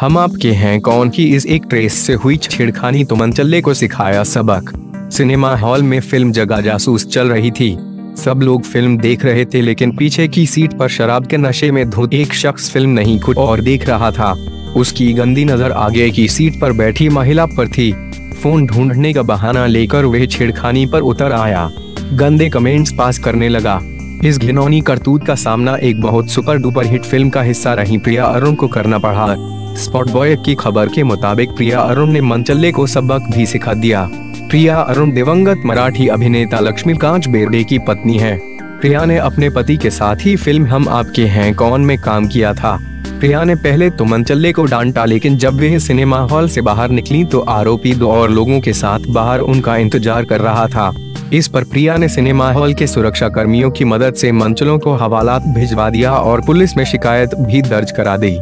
हम आपके हैं, कौन की इस एक ट्रेस से हुई छेड़खानी? तो मनचल्ले को सिखाया सबक। सिनेमा हॉल में फ़िल्म जगा जासूस चल रही थी। सब लोग फ़िल्म देख रहे थे, लेकिन पीछे की सीट पर शराब के नशे में धुत एक शख्स फ़िल्म नहीं कुछ और देख रहा था। उसकी गंदी नज़र आगे की सीट पर बैठी महिला पर थी। फ़ोन ढूँढने का बहाना लेकर वह छेड़खानी पर उतर आया। गंदे कमेंट्स पास करने लगा। इस घिनौनी करतूत का सामना एक बहुत सुपर डुपर हिट फ़िल्म का हिस्सा रही, प्रिया अरुण को करना पड़ा। स्पॉट बॉय की खबर के मुताबिक प्रिया अरुण ने मंचल्ले को सबक भी सिखा दिया। प्रिया अरुण दिवंगत मराठी अभिनेता लक्ष्मीकांत बेर्डे की पत्नी है। प्रिया ने अपने पति के साथ ही फ़िल्म हम आपके हैं, कौन में काम किया था? प्रिया ने पहले तो मंचल्ले को डांटा, लेकिन जब वे सिनेमा हॉल से बाहर निकली तो आरोपी दो और लोगों के साथ बाहर उनका इंतज़ार कर रहा था। इस पर प्रिया ने सिनेमा हॉल के सुरक्षा कर्मियों की मदद से मंचलों को हवालात भिजवा दिया और पुलिस में शिकायत भी दर्ज करा दी।